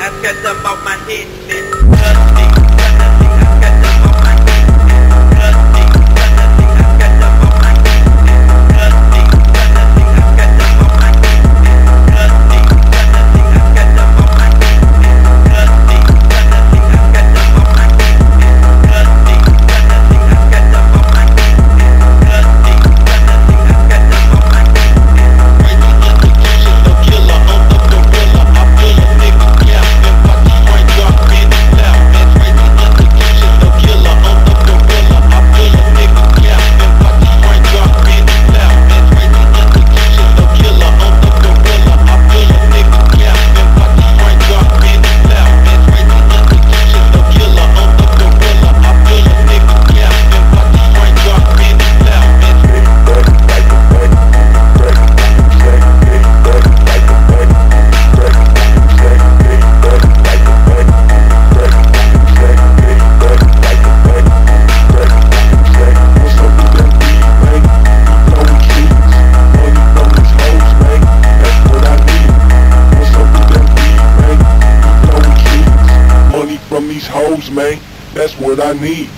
I got them off my head, bitch. man. That's what I need.